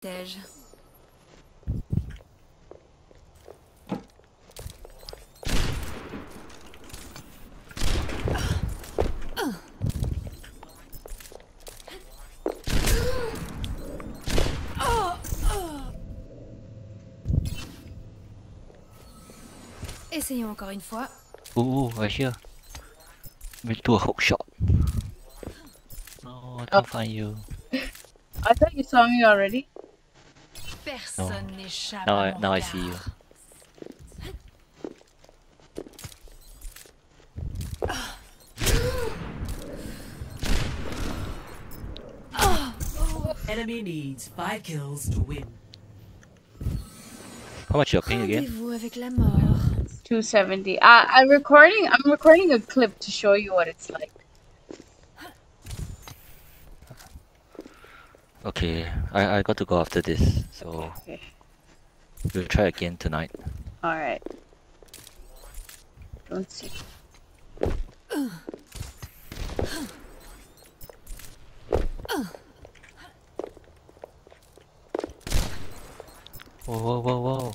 Tej. Essayons encore une fois. Ooh, right here. We'll do a hook shot. No, I can't find you. I thought you saw me already. Personne n'échappe Now à I, now I see you. Enemy needs five kills to win. How much your ping again? Rendez-vous avec la mort. 270. I, uh, I'm recording. I'm recording a clip to show you what it's like. Okay, I, I got to go after this, so Okay. we'll try again tonight. All right. Don't see. Whoa, whoa, whoa, whoa.